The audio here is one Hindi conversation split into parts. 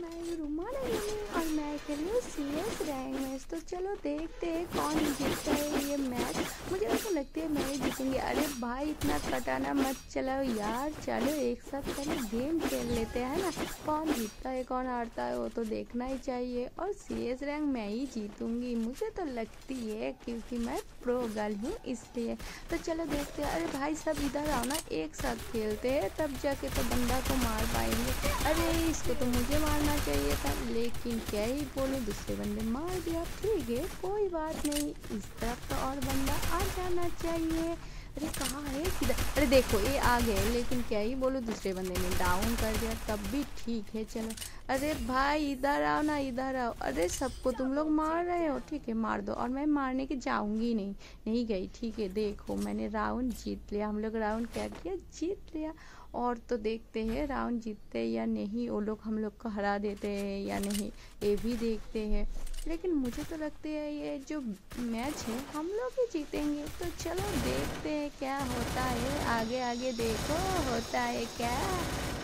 मैं रुमाना और मैं कर रही हूँ सीरियस रैंक मैच तो चलो देखते हैं कौन जीतता है ये मैच मुझे ऐसा लगता है मैं ही जीतूँगी। अरे भाई, इतना कटाना मत चलाओ यार। चलो एक साथ पहले गेम खेल लेते हैं ना? कौन जीतता है, कौन हारता है, वो तो देखना ही चाहिए। और सीरियस रैंक मैं ही जीतूँगी। मुझे तो लगती है क्योंकि मैं प्रो गर्ल हूँ, इसलिए। तो चलो देखते हैं। अरे भाई, सब इधर आओ ना। एक साथ खेलते हैं, तब जाके तो बंदा को मार पाएँगे। अरे, इसको तो मुझे मारना चाहिए था, लेकिन क्या ही बोलूँ दूसरे बंदे मार दिया। ठीक है, कोई बात नहीं। इस तरफ़ तो और बंदा आ जाना चाहिए। अरे कहाँ है? किधर? अरे देखो, ये आ गए लेकिन क्या ही बोलूँ, दूसरे बंदे ने डाउन कर दिया, तब भी ठीक है, चलो। अरे भाई, इधर आओ ना, इधर आओ। अरे सबको तुम लोग मार रहे हो। ठीक है, मार दो। और मैं मारने के जाऊँगी नहीं। नहीं गई। ठीक है, देखो, मैंने राउंड जीत लिया। हम लोग राउंड क्या किया? जीत लिया। और तो देखते हैं, राउंड जीतते हैं या नहीं, वो लोग हम लोग को हरा देते हैं या नहीं, ये भी देखते हैं। लेकिन मुझे तो लगता है ये जो मैच है, हम लोग ही जीतेंगे। तो चलो देखते हैं क्या होता है। आगे आगे देखो होता है क्या,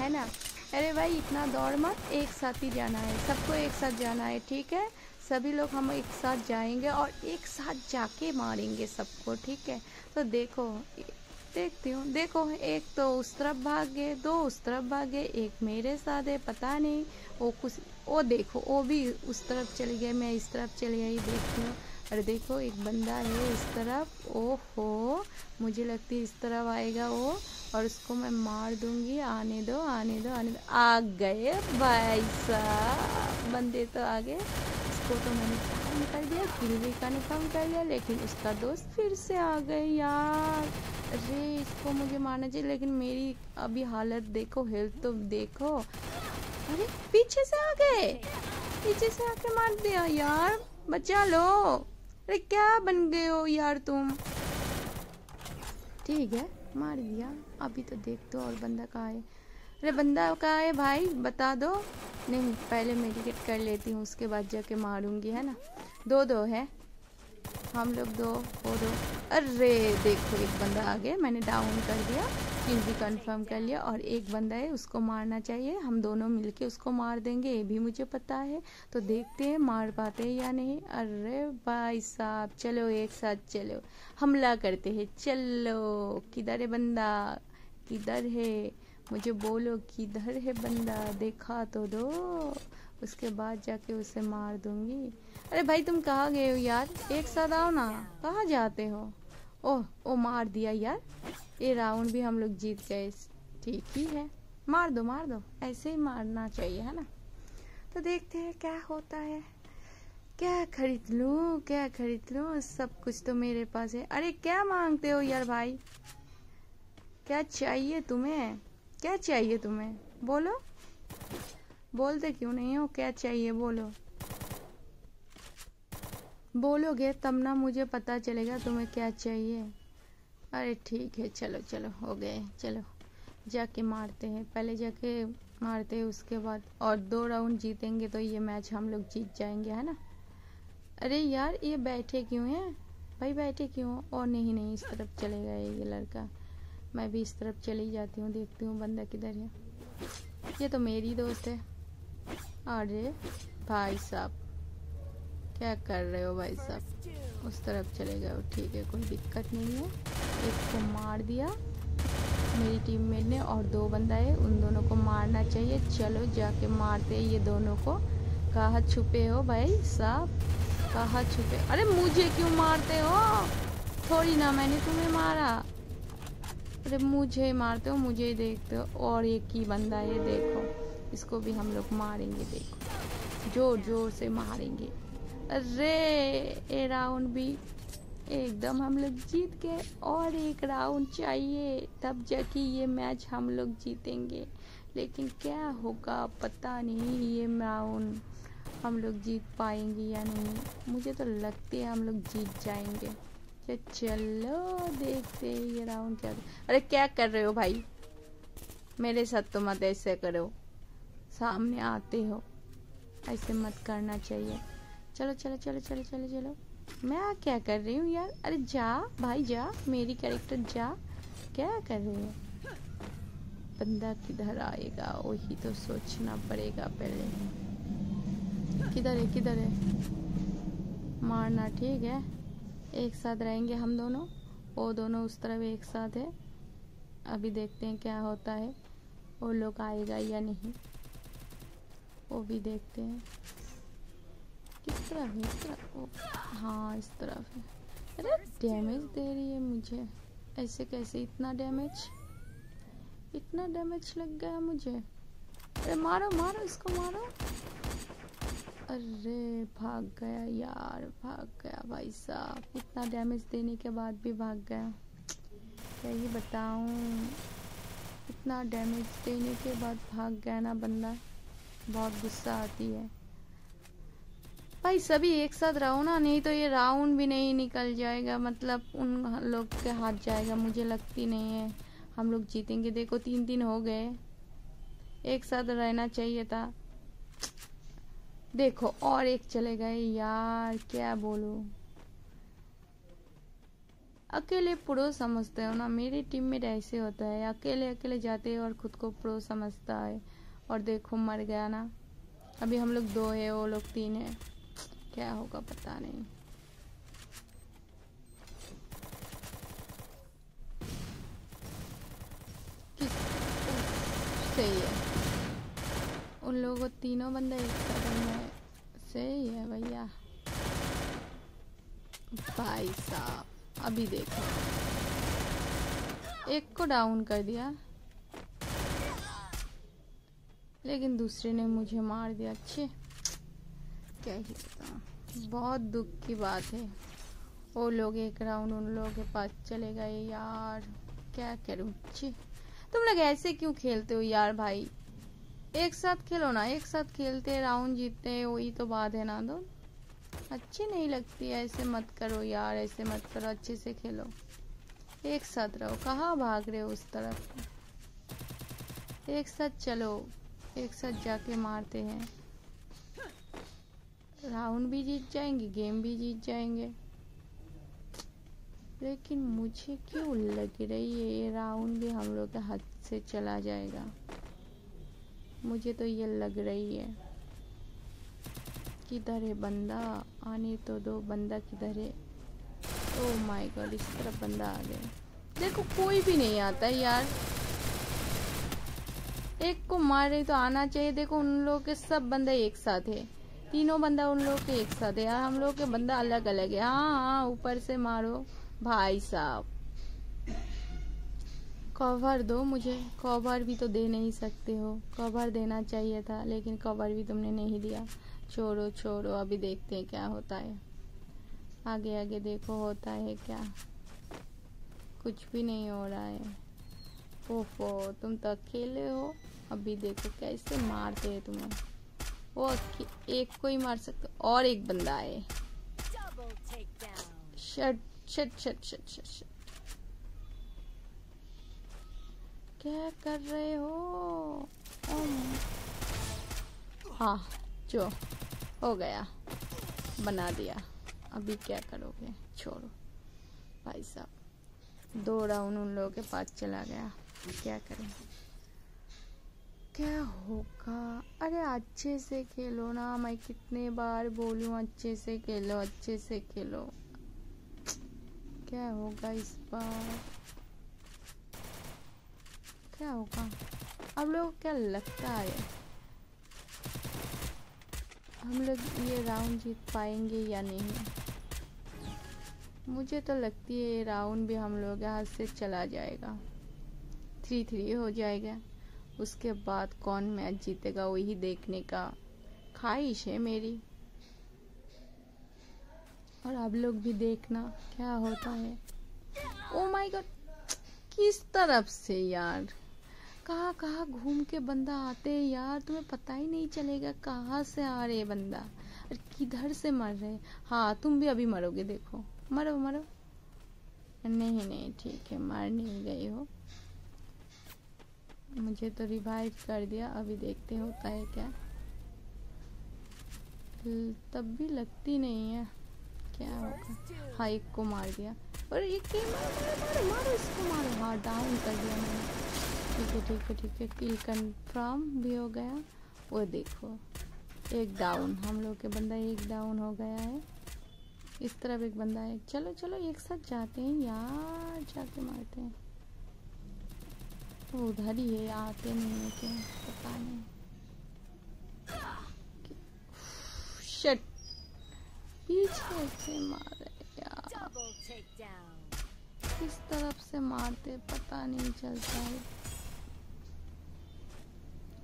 है ना? अरे भाई, इतना दौड़ मत, एक साथ ही जाना है। सबको एक साथ जाना है, ठीक है? सभी लोग हम एक साथ जाएँगे और एक साथ जाके मारेंगे सबको, ठीक है? तो देखो देखती हूँ। देखो, एक तो उस तरफ़ भाग गए दो उस तरफ़ भाग गए एक मेरे साथ है, पता नहीं। वो कुछ, वो देखो, वो भी उस तरफ़ चली गए मैं इस तरफ़ चली गई, देखती हूँ। अरे देखो, एक बंदा है इस तरफ़। ओहो, मुझे लगती है इस तरफ़ आएगा वो, और उसको मैं मार दूँगी। आने दो आने दो आने दो। आ गए भाई साहब। बंदे तो आ गए। उसको तो मैंने कन्फर्म कर दिया किल भी कन्फर्म कर दिया लेकिन उसका दोस्त फिर से आ गए यार। अरे, इसको मुझे मारना चाहिए, लेकिन मेरी अभी हालत देखो हेल्थ तो देखो। अरे, पीछे से आ गए। पीछे से आके मार दिया यार। बचा लो। अरे, क्या बन गए हो यार तुम? ठीक है, मार दिया। अभी तो देख दो और बंदा कहाँ है। अरे, बंदा कहाँ है भाई? बता दो। नहीं, पहले मेडिकेट कर लेती हूँ, उसके बाद जाके मारूँगी, है ना? दो दो है। हम लोग दो हो दो। अरे, देखो, एक बंदा आ गया। मैंने डाउन कर दिया। किल भी कंफर्म कर लिया और एक बंदा है, उसको मारना चाहिए। हम दोनों मिलके उसको मार देंगे, ये भी मुझे पता है। तो देखते हैं, मार पाते हैं या नहीं। अरे, भाई साहब, चलो, एक साथ चलो। हमला करते हैं। चलो, किधर है बंदा? किधर है? मुझे बोलो, किधर है बंदा? देखा तो दो। उसके बाद जाके उसे मार दूँगी। अरे भाई, तुम कहाँ गए हो यार? एक साथ आओ ना। कहाँ जाते हो? ओह, ओ, मार दिया यार। ये राउंड भी हम लोग जीत गए। ठीक ही है। मार दो मार दो। ऐसे ही मारना चाहिए, है ना? तो देखते हैं क्या होता है। क्या खरीद लूँ, क्या खरीद लूँ? सब कुछ तो मेरे पास है। अरे, क्या मांगते हो यार भाई? क्या चाहिए तुम्हें? क्या चाहिए तुम्हें? बोलो। बोलते क्यों नहीं हो? क्या चाहिए? बोलो। बोलोगे, तब ना मुझे पता चलेगा तुम्हें क्या चाहिए। अरे ठीक है, चलो चलो, हो गए, चलो। जाके मारते हैं। पहले जाके मारते हैं, उसके बाद और दो राउंड जीतेंगे तो ये मैच हम लोग जीत जाएँगे, है ना? अरे यार, ये बैठे क्यों हैं? भाई बैठे क्यों? और नहीं नहीं, इस तरफ़ चलेगा ये लड़का। मैं भी इस तरफ़ चली जाती हूँ, देखती हूँ बंदा किधर है। ये तो मेरी दोस्त है। अरे भाई साहब। क्या कर रहे हो भाई साहब? उस तरफ़ चले गए ठीक है, कोई दिक्कत नहीं है। एक को मार दिया मेरी टीममेट ने और दो बंदा है, उन दोनों को मारना चाहिए। चलो जाके मारते ये दोनों को। कहा छुपे हो भाई साहब? कहा छुपे? अरे मुझे क्यों मारते हो? थोड़ी ना मैंने तुम्हें मारा। अरे मुझे मारते हो, मुझे ही देखते हो। और एक ही बंदा है, देखो। इसको भी हम लोग मारेंगे, देखो। ज़ोर ज़ोर से मारेंगे। अरे ये राउंड भी। एकदम हम लोग जीत गए और एक राउंड चाहिए। तब जाके ये मैच हम लोग जीतेंगे। लेकिन क्या होगा, पता नहीं ये राउंड हम लोग जीत पाएँगे या नहीं। मुझे तो लगते है हम लोग जीत जाएँगे। चलो देखते हैं ये राउंड क्या अरे, क्या कर रहे हो भाई? मेरे साथ तो मत ऐसे करो। सामने आते हो। ऐसे मत करना चाहिए। चलो चलो चलो चलो चलो चलो। मैं क्या कर रही हूँ यार? अरे जा, भाई जा, मेरी कैरेक्टर जा। क्या कर रही है? बंदा किधर आएगा? वही तो सोचना पड़ेगा पहले। किधर है किधर है? मारना ठीक है। एक साथ रहेंगे हम दोनों। वो दोनों उस तरफ़ एक साथ है। अभी देखते हैं क्या होता है। वो लोग आएगा या नहीं, वो भी देखते हैं। किस तरफ़, इस तरफ़ हाँ इस तरफ़ है। अरे डैमेज दे रही है मुझे। ऐसे कैसे इतना डैमेज इतना डैमेज लग गया मुझे। अरे, मारो मारो, इसको मारो। अरे, भाग गया यार, भाग गया भाई साहब। इतना डैमेज देने के बाद भी भाग गया। क्या ही बताऊँ? इतना डैमेज देने के बाद भाग गया ना बंदा। बहुत गुस्सा आती है। भाई सभी एक साथ रहो ना, नहीं तो ये राउंड भी नहीं निकल जाएगा। मतलब उन लोग के हाथ जाएगा, मुझे लगती नहीं है। हम लोग जीतेंगे। देखो, तीन दिन हो गए। एक साथ रहना चाहिए था। देखो, और एक चले गए। यार, क्या बोलो? अकेले प्रो समझते हो ना? मेरी टीम में ऐसे होता है। अकेले अकेले जाते हैं और खुद को प्रो समझता है। और देखो, मर गया ना। अभी हम लोग दो है, वो लोग तीन है। क्या होगा पता नहीं। सही है। उन लोगों, तीनों बंदे एक साथ में सही है भैया। भाई साहब, अभी देखो। एक को डाउन कर दिया। लेकिन दूसरे ने मुझे मार दिया, अच्छे। क्या ही बताऊँ बहुत दुख की बात है। वो लोग एक राउंड उन लोगों के पास चले गए। यार, क्या करूँ? अच्छे तुम लोग ऐसे क्यों खेलते हो यार भाई? एक साथ खेलो ना, एक साथ खेलते, राउंड जीतते, वही तो बात है ना तो। अच्छी नहीं लगती, ऐसे मत करो यार, ऐसे मत करो, अच्छे से खेलो। एक साथ रहो, कहाँ भाग रहे हो उस तरफ़? एक साथ चलो, एक साथ जाके मारते हैं। राउंड भी जीत जाएँगे, गेम भी जीत जाएँगे। लेकिन मुझे क्यों लग रही है ये राउंड भी हम लोग के हाथ से चला जाएगा? मुझे तो ये लग रही है किधर है बंदा, आने तो दो, बंदा किधर है? ओ माय गॉड इस तरफ़ बंदा आ गया। देखो, कोई भी नहीं आता यार। एक को मारे तो आना चाहिए। देखो, उन लोगों के सब बंदे एक साथ है। तीनों बंदा उन लोग के एक साथ है। यार हम लोग के बंदा अलग अलग है। हाँ हाँ ऊपर से मारो। भाई साहब। कवर दो मुझे। कवर भी तो दे नहीं सकते हो। कवर देना चाहिए था, लेकिन कवर भी तुमने नहीं दिया। छोड़ो छोड़ो, अभी देखते हैं क्या होता है। आगे आगे देखो होता है क्या। कुछ भी नहीं हो रहा है। ओफो तुम तो अकेले हो। अभी देखो कैसे मारते हैं तुम्हें। वो एक को ही मार सकते और एक बंदा है shut shut shut shut shut shut क्या कर रहे हो? हाँ जो हो गया। बना दिया। अभी क्या करोगे? छोड़ो। भाई साहब दो राउंड उन लोगों के पास चला गया। क्या करें? क्या होगा? अरे अच्छे से खेलो ना, मैं कितने बार बोलूँ, अच्छे से खेलो, अच्छे से खेलो। क्या होगा इस बार? क्या होगा? अब लोग क्या लगता है? हम लोग ये राउंड जीत पाएँगे या नहीं? मुझे तो लगती है ये राउंड भी हम लोग हाथ से चला जाएगा। थ्री थ्री हो जाएगा। उसके बाद कौन मैच जीतेगा वही देखने का ख्वाहिश है मेरी। और आप लोग भी देखना क्या होता है। ओ माय गॉड किस तरफ़ से यार? कहाँ कहाँ घूम के बंदा आते हैं यार? तुम्हें पता ही नहीं चलेगा कहाँ से आ रहे बंदा। और किधर से मर रहे हाँ? तुम भी अभी मरोगे, देखो। मरो मरो। नहीं नहीं, ठीक है मर नहीं गए हो। मुझे तो रिवाइव कर दिया। अभी देखते होता है क्या। तब भी लगती नहीं है। क्या होगा? हाँ एक को मार दिया। और एक के मारो मारो मारो इसको मारो। हाँ डाउन कर दिया मैंने। ठीक है ठीक है ठीक है। किल कंफर्म भी हो गया। वो देखो। एक डाउन हम लोग के बंदा एक डाउन हो गया है। इस तरफ़ एक बंदा है। चलो चलो, एक साथ जाते हैं। यार जाके मारते हैं। वो उधर ही है आते नहीं है क्या? पता नहीं। शट पीछे से मारे यार? किस तरफ़ से मारते पता नहीं चलता है।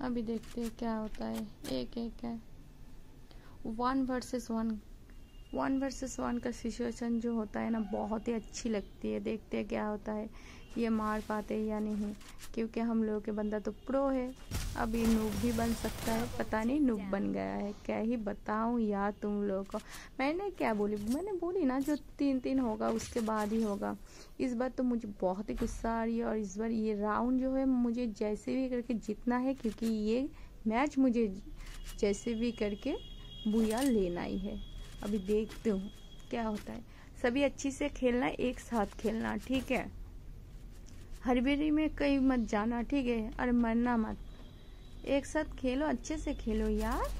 अभी देखते हैं क्या होता है। एक एक है। One versus one one versus one का सिचुएशन जो होता है ना, बहुत ही अच्छी लगती है। देखते हैं क्या होता है, ये मार पाते या नहीं। क्योंकि हम लोग के बंदा तो प्रो है। अब ये नूब भी बन सकता है। पता नहीं नूब बन गया है। क्या ही बताऊँ यार तुम लोग को। मैंने क्या बोली? मैंने बोली ना, जो तीन तीन होगा, उसके बाद ही होगा। इस बार तो मुझे बहुत ही गुस्सा आ रही है और इस बार ये राउंड जो है, मुझे जैसे भी करके जीतना है, क्योंकि ये मैच मुझे जैसे भी करके बुया लेना ही है। अभी देखते हूँ, क्या होता है। सभी अच्छी से खेलना, एक साथ खेलना, ठीक है। हरबेरी में कहीं मत जाना, ठीक है, और मरना मत। एक साथ खेलो, अच्छे से खेलो यार।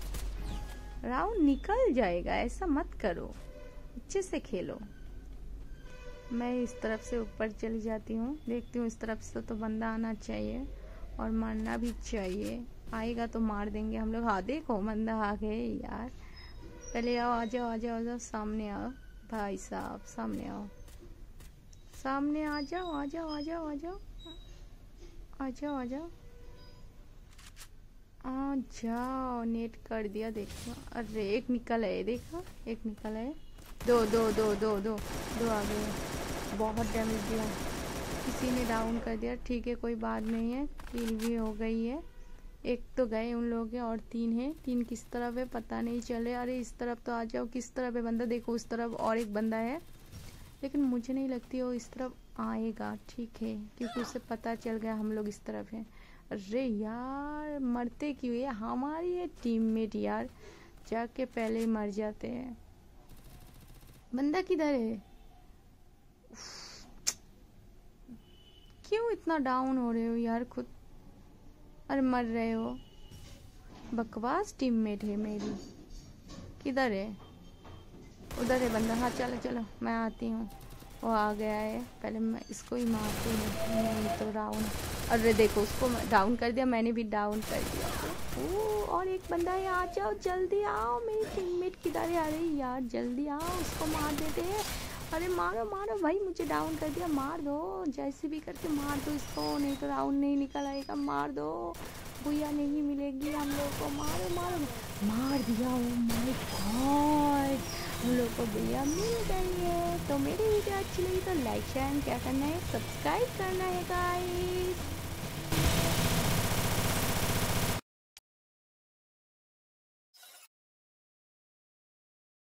राउंड निकल जाएगा, ऐसा मत करो। अच्छे से खेलो। मैं इस तरफ़ से ऊपर चली जाती हूँ। देखती हूँ इस तरफ़ से तो बंदा आना चाहिए, और मरना भी चाहिए। आएगा तो मार देंगे हम लोग। हाँ देखो, बंदा आ गए यार। पहले आओ आ जाओ आ जाओ आ जाओ सामने आओ। भाई साहब, सामने आओ। सामने आ जाओ आ जाओ आ जाओ आ जाओ आ जाओ आ जाओ आ जाओ नेट कर दिया, देखो। अरे, एक निकल है देखो। एक निकल है दो दो दो दो दो दो आ गए। बहुत डैमेज दिया। किसी ने डाउन कर दिया। ठीक है, कोई बात नहीं है। किल भी हो गई है। एक तो गए उन लोग के और तीन है। तीन किस तरफ़ है पता नहीं चले। अरे इस तरफ़ तो आ जाओ, किस तरफ़ है बंदा? देखो उस तरफ़ और एक बंदा है। लेकिन मुझे नहीं लगती वो इस तरफ़ आएगा। ठीक है, क्योंकि उसे पता चल गया हम लोग इस तरफ़ हैं। अरे यार, मरते क्यों ये हमारी है टीममेट यार जाके पहले ही मर जाते हैं। बंदा किधर है? क्यों इतना डाउन हो रहे हो यार खुद? और मर रहे हो। बकवास टीममेट है मेरी। किधर है? उधर है बंदा। हाँ चलो चलो, मैं आती हूँ। वो आ गया है। पहले मैं इसको ही मारती हूँ। नहीं तो डाउन अरे देखो, उसको डाउन कर दिया। मैंने भी डाउन कर दिया। ओ, और एक बंदा है। आ जाओ, जल्दी आओ। मेरी टीममेट किधर है? अरे यार, जल्दी आओ। उसको मार देते हैं। अरे मारो मारो, भाई मुझे डाउन कर दिया, मार दो। जैसे भी करके मार दो इसको, नहीं तो डाउन नहीं निकल आएगा, मार दो। भैया नहीं मिलेगी हम लोग को, मारो मारो। मार दिया ओ माय गॉड हम लोग को भैया मिल गई है। तो मेरी वीडियो अच्छी लगी तो लाइक शेयर क्या करना है? सब्सक्राइब करना है गाइस